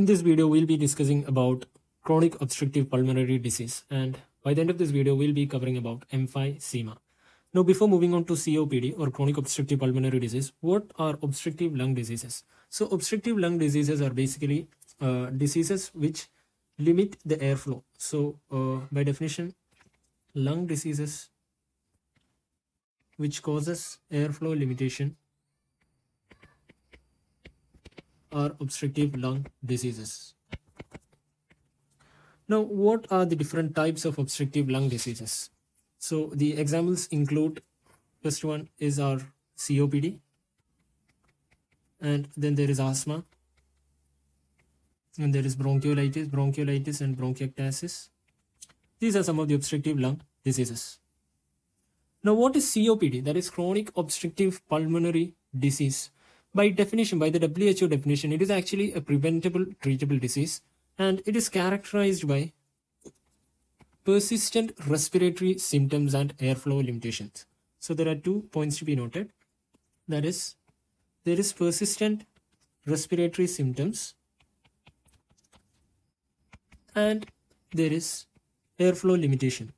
In this video, we'll be discussing about chronic obstructive pulmonary disease. And by the end of this video, we'll be covering about emphysema. Now, before moving on to COPD or chronic obstructive pulmonary disease, what are obstructive lung diseases? So obstructive lung diseases are basically uh, diseases which limit the airflow. So uh, by definition, lung diseases which causes airflow limitation are obstructive lung diseases. Now, what are the different types of obstructive lung diseases? So the examples include first one is our COPD and then there is asthma and there is bronchiolitis, bronchiolitis and bronchiectasis. These are some of the obstructive lung diseases. Now what is COPD? That is chronic obstructive pulmonary disease. By definition, by the WHO definition, it is actually a preventable, treatable disease and it is characterized by persistent respiratory symptoms and airflow limitations. So there are two points to be noted. That is, there is persistent respiratory symptoms and there is airflow limitation.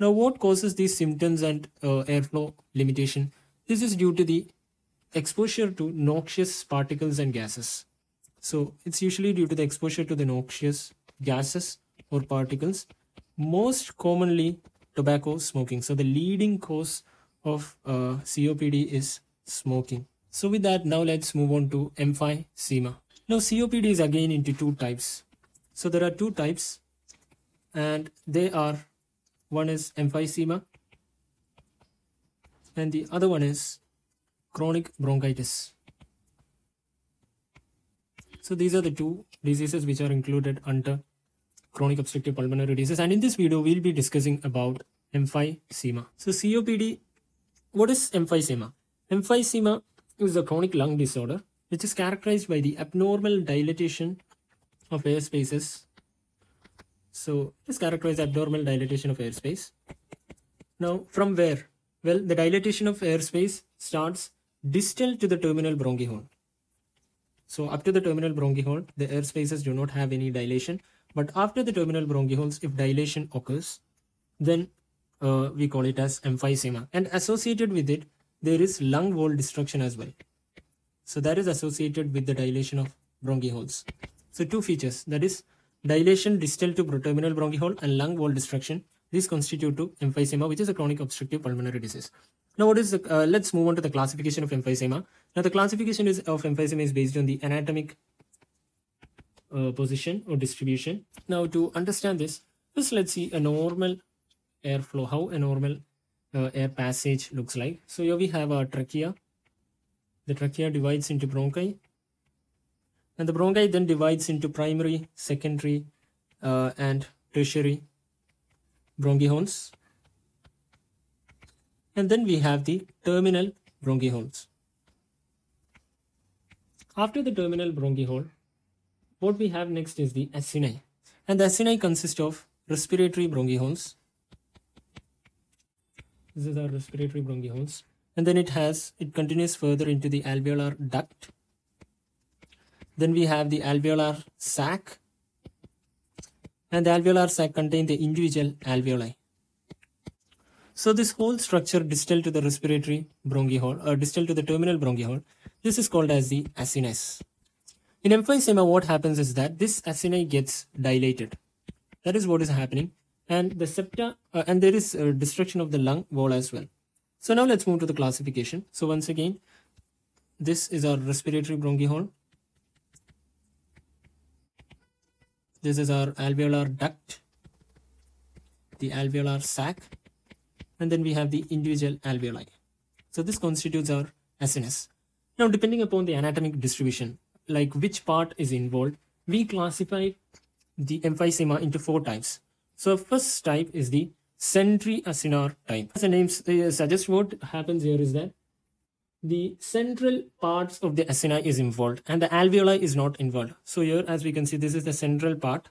Now what causes these symptoms and uh, airflow limitation? This is due to the exposure to noxious particles and gases. So it's usually due to the exposure to the noxious gases or particles. Most commonly tobacco smoking. So the leading cause of uh, COPD is smoking. So with that, now let's move on to emphysema. Now COPD is again into two types. So there are two types and they are one is emphysema and the other one is chronic bronchitis. So these are the two diseases which are included under chronic obstructive pulmonary disease and in this video we'll be discussing about emphysema. So COPD, what is emphysema? Emphysema is a chronic lung disorder which is characterized by the abnormal dilatation of air spaces. So it is characterized abnormal dilatation of airspace. Now from where? Well, the dilatation of airspace starts distal to the terminal bronchiole. So up to the terminal bronchiole, the air spaces do not have any dilation. But after the terminal bronchioles, if dilation occurs, then uh, we call it as emphysema. And associated with it, there is lung wall destruction as well. So that is associated with the dilation of bronchioles. So two features, that is dilation distal to terminal bronchiole and lung wall destruction. These constitute to emphysema, which is a chronic obstructive pulmonary disease. Now, what is the, uh, let's move on to the classification of emphysema. Now, the classification is, of emphysema is based on the anatomic uh, position or distribution. Now, to understand this, first let's see a normal airflow, how a normal uh, air passage looks like. So here we have a trachea. The trachea divides into bronchi. And the bronchi then divides into primary, secondary, uh, and tertiary bronchioles and then we have the terminal bronchioles. After the terminal bronchiole, what we have next is the acini. And the acini consist of respiratory bronchioles. This is our respiratory bronchioles. And then it has, it continues further into the alveolar duct. Then we have the alveolar sac. And the alveolar sac contain the individual alveoli. So this whole structure distal to the respiratory bronchiole or distal to the terminal bronchiole, this is called as the acinus. In emphysema, what happens is that this acini gets dilated. That is what is happening. And the septa, uh, and there is a destruction of the lung wall as well. So now let's move to the classification. So once again, this is our respiratory bronchiole. This is our alveolar duct, the alveolar sac, and then we have the individual alveoli. So this constitutes our acinus. Now, depending upon the anatomic distribution, like which part is involved, we classify the emphysema into four types. So first type is the centri-acinar type. As the name uh, suggests, what happens here is that the central parts of the acini is involved and the alveoli is not involved. So here, as we can see, this is the central part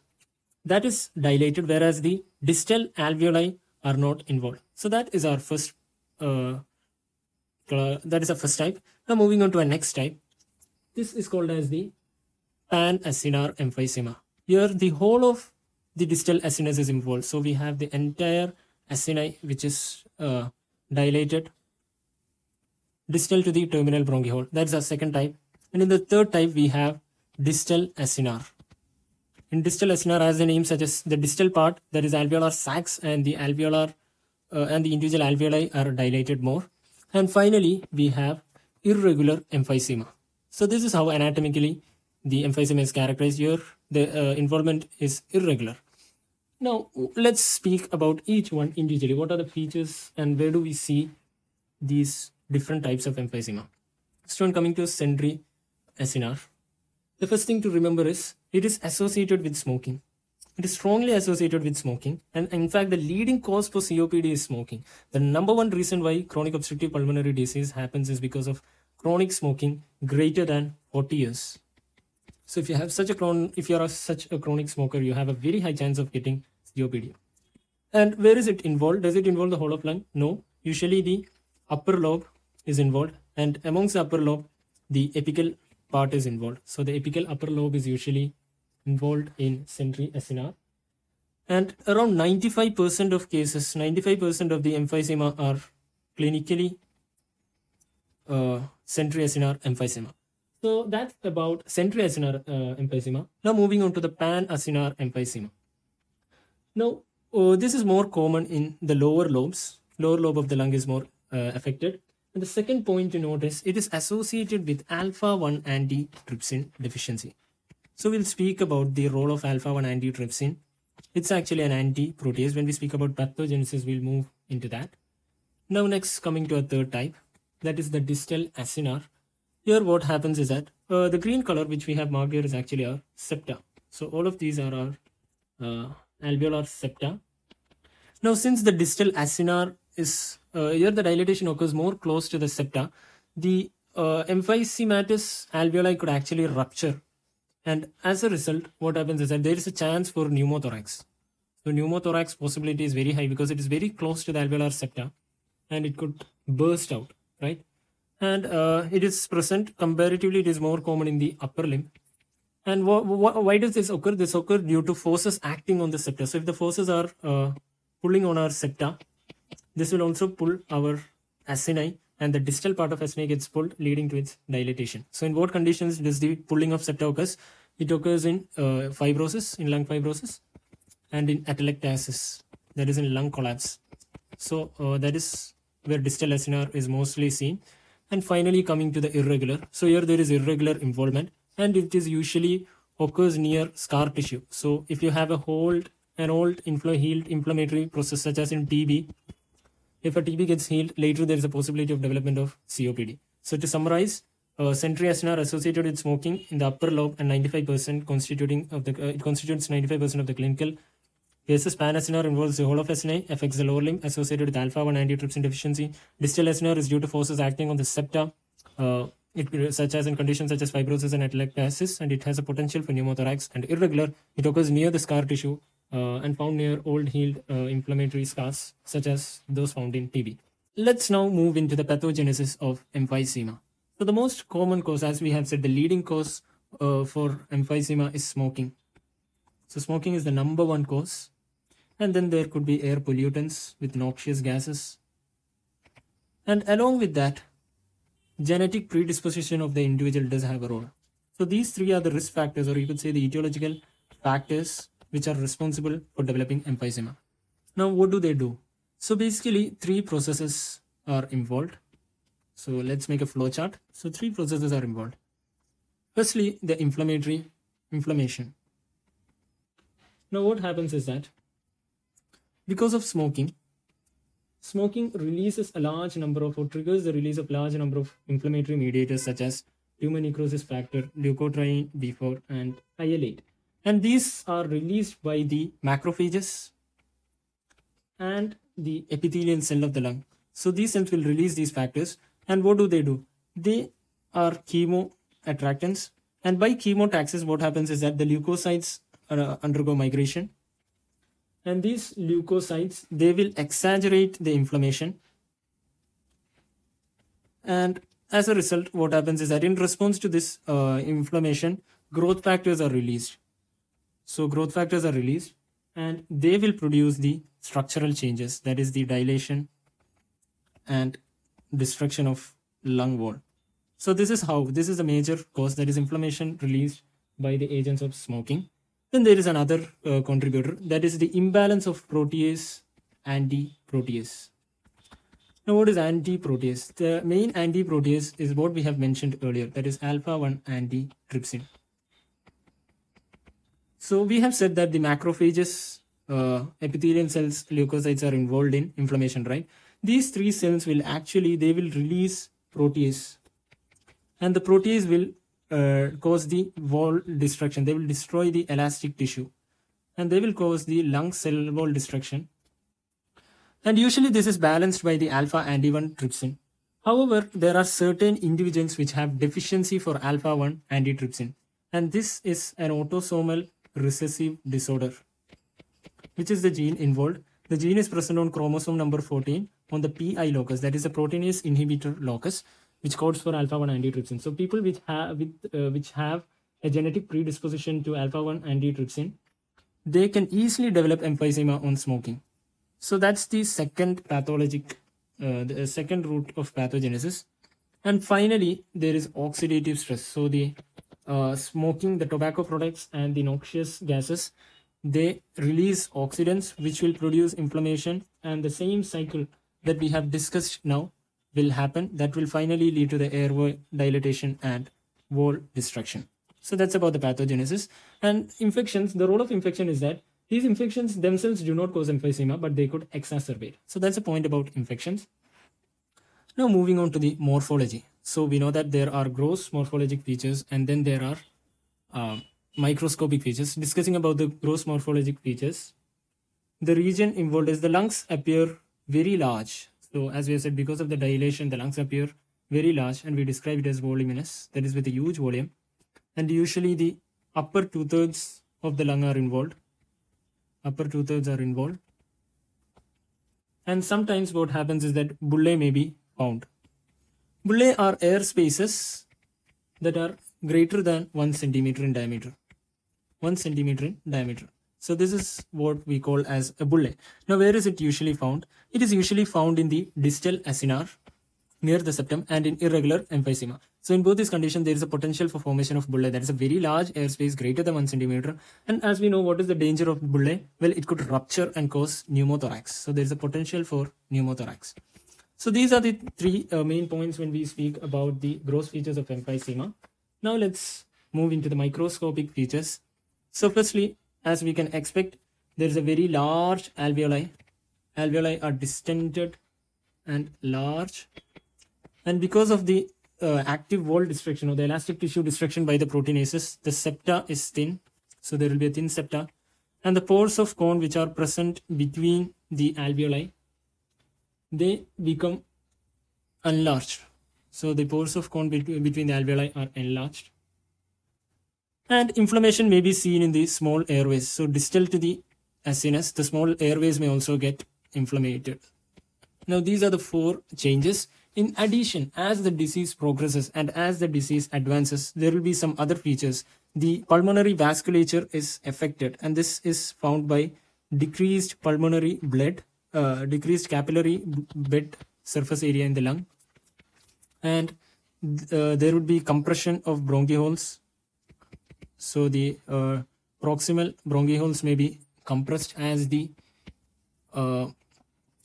that is dilated, whereas the distal alveoli are not involved. So that is our first, uh, that is our first type. Now moving on to our next type. This is called as the pan-acinar emphysema. Here the whole of the distal acinus is involved. So we have the entire acini which is uh, dilated distal to the terminal bronchiole. That's our second type. And in the third type, we have distal acinar. In distal acinar, as the name suggests, the distal part, that is alveolar sacs and the alveolar uh, and the individual alveoli are dilated more. And finally, we have irregular emphysema. So this is how anatomically the emphysema is characterized here. The uh, involvement is irregular. Now, let's speak about each one individually. What are the features and where do we see these different types of emphysema? First one coming to Sentry SNR. The first thing to remember is it is associated with smoking. It is strongly associated with smoking, and in fact, the leading cause for COPD is smoking. The number one reason why chronic obstructive pulmonary disease happens is because of chronic smoking greater than 40 years. So if you have such a chron, if you are such a chronic smoker, you have a very high chance of getting COPD. And where is it involved? Does it involve the whole of lung? No. Usually the upper lobe is involved, and amongst the upper lobe, the apical part is involved. So the apical upper lobe is usually involved in centri-acinar. And around 95% of cases, 95% of the emphysema are clinically uh, centri-acinar emphysema. So that's about centri-acinar uh, emphysema. Now moving on to the pan-acinar emphysema. Now, uh, this is more common in the lower lobes. Lower lobe of the lung is more uh, affected. And the second point to notice, it is associated with alpha-1 antitrypsin deficiency. So we'll speak about the role of alpha-1 antitrypsin. It's actually an anti-protease. When we speak about pathogenesis, we'll move into that. Now next, coming to a third type, that is the distal acinar. Here what happens is that uh, the green color which we have marked here is actually our septa. So all of these are our uh, alveolar septa. Now since the distal acinar is uh, here the dilatation occurs more close to the septa, the uh, emphysematous alveoli could actually rupture. And as a result, what happens is that there is a chance for pneumothorax. So pneumothorax possibility is very high because it is very close to the alveolar septa and it could burst out, right? And uh, it is present comparatively, it is more common in the upper limb. And wh wh why does this occur? This occur due to forces acting on the septa. So if the forces are uh, pulling on our septa, this will also pull our acini and the distal part of acini gets pulled leading to its dilatation. So in what conditions does the pulling of septa occurs? It occurs in uh, fibrosis, in lung fibrosis and in atelectasis, that is in lung collapse. So uh, that is where distal acinar is mostly seen. And finally coming to the irregular. So here there is irregular involvement and it is usually occurs near scar tissue. So if you have a hold, an old infl healed inflammatory process such as in TB, if a TB gets healed, later there is a possibility of development of COPD. So to summarize, uh, centri-acinar associated with smoking in the upper lobe and 95% constituting of the uh, it constitutes 95% of the clinical cases. Pan acinar involves the whole of acini, affects the lower limb associated with alpha-1 antitrypsin deficiency. Distal acinar is due to forces acting on the septa, uh, it, such as in conditions such as fibrosis and atelectasis, and it has a potential for pneumothorax. And irregular, it occurs near the scar tissue and found near old healed uh, inflammatory scars such as those found in TB. Let's now move into the pathogenesis of emphysema. So the most common cause, as we have said, the leading cause uh, for emphysema is smoking. So smoking is the number one cause. And then there could be air pollutants with noxious gases. And along with that, genetic predisposition of the individual does have a role. So these three are the risk factors, or you could say the etiological factors which are responsible for developing emphysema. Now, what do they do? So basically, three processes are involved. So let's make a flow chart. So three processes are involved. Firstly, the inflammatory inflammation. Now, what happens is that because of smoking, smoking releases a large number of or triggers the release of large number of inflammatory mediators such as tumor necrosis factor, leukotriene B4, and IL-8 and these are released by the macrophages and the epithelial cell of the lung. So these cells will release these factors and what do they do? They are chemo attractants and by chemotaxis what happens is that the leukocytes uh, undergo migration and these leukocytes they will exaggerate the inflammation and as a result what happens is that in response to this uh, inflammation growth factors are released. So growth factors are released and they will produce the structural changes that is the dilation and destruction of lung wall. So this is how this is a major cause that is inflammation released by the agents of smoking. Then there is another uh, contributor that is the imbalance of protease anti-protease. Now what is anti-protease? The main anti-protease is what we have mentioned earlier that is alpha-1 antitrypsin. So we have said that the macrophages, uh, epithelial cells, leukocytes are involved in inflammation, right? These three cells will actually, they will release protease and the protease will uh, cause the wall destruction. They will destroy the elastic tissue and they will cause the lung cell wall destruction. And usually this is balanced by the alpha anti-1 trypsin. However, there are certain individuals which have deficiency for alpha-1 antitrypsin. And this is an autosomal recessive disorder, which is the gene involved. The gene is present on chromosome number 14 on the PI locus, that is the proteinase inhibitor locus, which codes for alpha-1 antitrypsin. So people which have with uh, which have a genetic predisposition to alpha-1 antitrypsin, they can easily develop emphysema on smoking. So that's the second pathologic, uh, the second route of pathogenesis. And finally, there is oxidative stress. So the uh, smoking, the tobacco products and the noxious gases, they release oxidants which will produce inflammation and the same cycle that we have discussed now will happen that will finally lead to the airway dilatation and wall destruction. So that's about the pathogenesis and infections. The role of infection is that these infections themselves do not cause emphysema, but they could exacerbate. So that's a point about infections. Now moving on to the morphology. So we know that there are gross morphologic features and then there are uh, microscopic features. Discussing about the gross morphologic features, the region involved is the lungs appear very large. So as we have said, because of the dilation, the lungs appear very large and we describe it as voluminous, that is with a huge volume. And usually the upper two-thirds of the lung are involved. Upper two-thirds are involved. And sometimes what happens is that bullae may be found. Bullae are air spaces that are greater than 1 centimeter in diameter. 1 centimeter in diameter. So this is what we call as a bullae. Now where is it usually found? It is usually found in the distal acinar near the septum and in irregular emphysema. So in both these conditions, there is a potential for formation of bullae. That is a very large airspace greater than 1 centimeter. And as we know, what is the danger of bullae? Well, it could rupture and cause pneumothorax. So there is a potential for pneumothorax. So these are the three uh, main points when we speak about the gross features of emphysema. Now let's move into the microscopic features. So firstly, as we can expect, there is a very large alveoli. Alveoli are distended and large. And because of the uh, active wall destruction or the elastic tissue destruction by the proteinases, the septa is thin. So there will be a thin septa. And the pores of Kohn which are present between the alveoli, they become enlarged. So the pores of Kohn between the alveoli are enlarged. And inflammation may be seen in the small airways. So distal to the acinus, the small airways may also get inflamed. Now these are the four changes. In addition, as the disease progresses and as the disease advances, there will be some other features. The pulmonary vasculature is affected and this is found by decreased pulmonary blood, uh, decreased capillary bed surface area in the lung. And uh, there would be compression of bronchioles so the uh, proximal bronchioles may be compressed as the uh,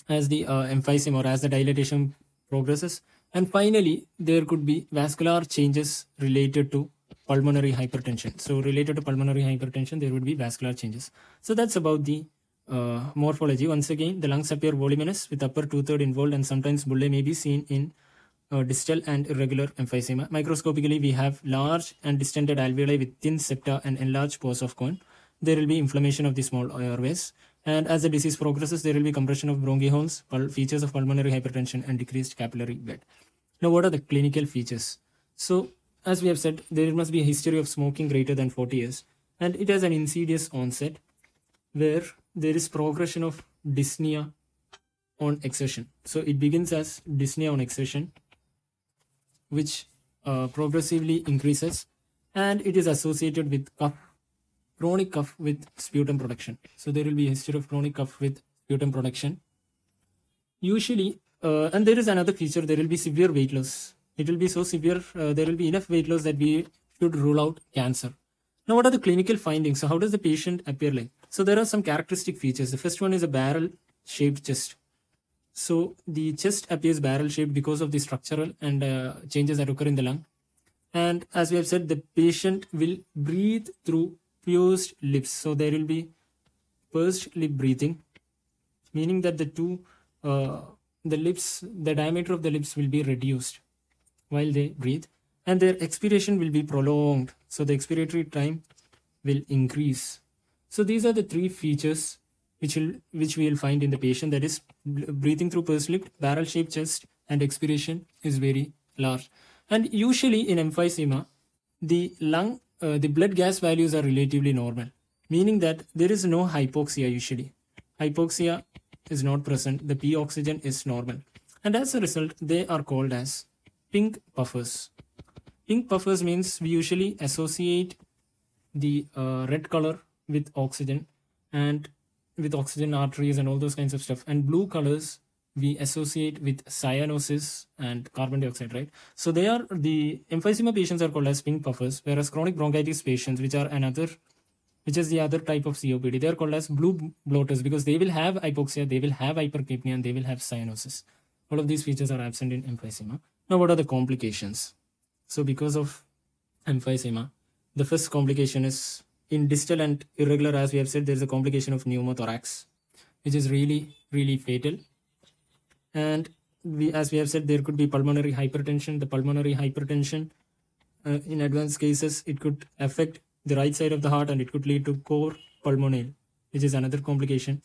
as the uh, emphysema or as the dilatation progresses. And finally, there could be vascular changes related to pulmonary hypertension. So related to pulmonary hypertension, there would be vascular changes. So that's about the uh, morphology. Once again, the lungs appear voluminous with upper two-third involved and sometimes bullae may be seen in uh, distal and irregular emphysema. Microscopically, we have large and distended alveoli with thin septa and enlarged pores of Kohn. There will be inflammation of the small airways. And as the disease progresses, there will be compression of bronchioles, features of pulmonary hypertension, and decreased capillary bed. Now, what are the clinical features? So, as we have said, there must be a history of smoking greater than 40 years, and it has an insidious onset where there is progression of dyspnea on exertion. So, it begins as dyspnea on exertion which uh, progressively increases and it is associated with cough, chronic cough with sputum production. So there will be a history of chronic cough with sputum production. Usually, uh, and there is another feature, there will be severe weight loss. It will be so severe, uh, there will be enough weight loss that we should rule out cancer. Now, what are the clinical findings? So how does the patient appear like? So there are some characteristic features. The first one is a barrel shaped chest. So the chest appears barrel shaped because of the structural and uh, changes that occur in the lung. And as we have said, the patient will breathe through pursed lips. So there will be pursed lip breathing, meaning that the two, uh, the lips, the diameter of the lips will be reduced while they breathe and their expiration will be prolonged. So the expiratory time will increase. So these are the three features which will which we will find in the patient that is breathing through pursed lip, barrel shaped chest and expiration is very large. And usually in emphysema, the lung, uh, the blood gas values are relatively normal, meaning that there is no hypoxia usually. Hypoxia is not present. The P oxygen is normal. And as a result, they are called as pink puffers. Pink puffers means we usually associate the uh, red color with oxygen and with oxygen arteries and all those kinds of stuff. And blue colors we associate with cyanosis and carbon dioxide, right? So they are the emphysema patients are called as pink puffers, whereas chronic bronchitis patients, which are another, which is the other type of COPD, they are called as blue bloaters because they will have hypoxia, they will have hypercapnia, and they will have cyanosis. All of these features are absent in emphysema. Now, what are the complications? So because of emphysema, the first complication is in distal and irregular, as we have said, there is a complication of pneumothorax, which is really, really fatal. And we, as we have said, there could be pulmonary hypertension. The pulmonary hypertension, uh, in advanced cases, it could affect the right side of the heart and it could lead to cor pulmonale, which is another complication.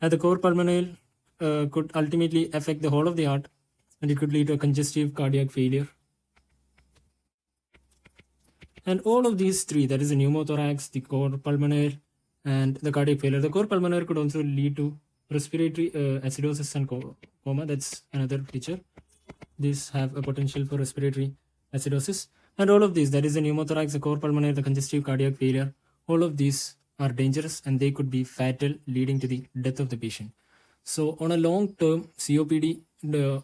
And the cor pulmonale uh, could ultimately affect the whole of the heart and it could lead to congestive cardiac failure. And all of these three, that is the pneumothorax, the cor pulmonale, and the cardiac failure. The cor pulmonale could also lead to respiratory uh, acidosis and coma. That's another feature. These have a potential for respiratory acidosis. And all of these, that is the pneumothorax, the cor pulmonale, the congestive cardiac failure, all of these are dangerous and they could be fatal, leading to the death of the patient. So on a long term, COPD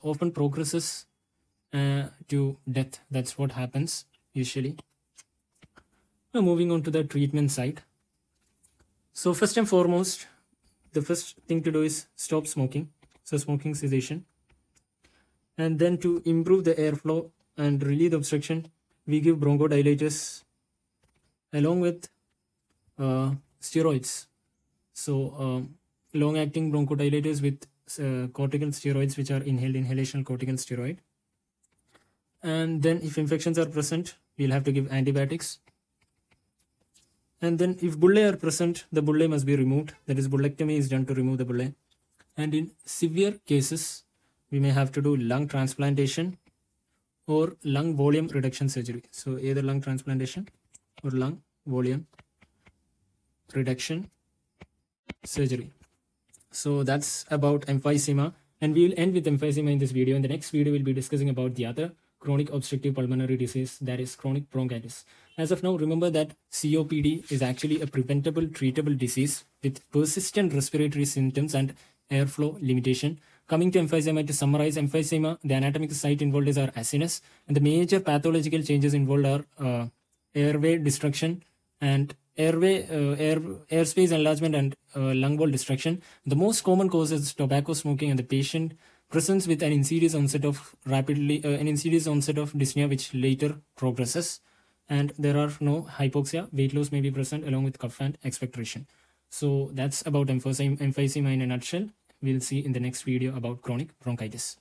often progresses uh, to death. That's what happens usually. Now moving on to the treatment side. So first and foremost, the first thing to do is stop smoking. So smoking cessation. And then to improve the airflow and relieve the obstruction, we give bronchodilators along with uh, steroids. So um, long-acting bronchodilators with uh, cortical steroids, which are inhaled inhalational cortical steroid. And then if infections are present, we'll have to give antibiotics and then if bullae are present, the bullae must be removed. That is bullectomy is done to remove the bullae. And in severe cases, we may have to do lung transplantation or lung volume reduction surgery. So either lung transplantation or lung volume reduction surgery. So that's about emphysema. And we will end with emphysema in this video. In the next video, we'll be discussing about the other chronic obstructive pulmonary disease that is chronic bronchitis. As of now, remember that COPD is actually a preventable, treatable disease with persistent respiratory symptoms and airflow limitation. Coming to emphysema, to summarize emphysema, the anatomic site involved is our acinus, and the major pathological changes involved are uh, airway destruction and airway uh, air airspace enlargement and uh, lung wall destruction. The most common cause is tobacco smoking, and the patient presents with an insidious onset of rapidly uh, an insidious onset of dyspnea, which later progresses and there are no hypoxia. Weight loss may be present along with cough and expectoration. So that's about emphysema in a nutshell. We'll see in the next video about chronic bronchitis.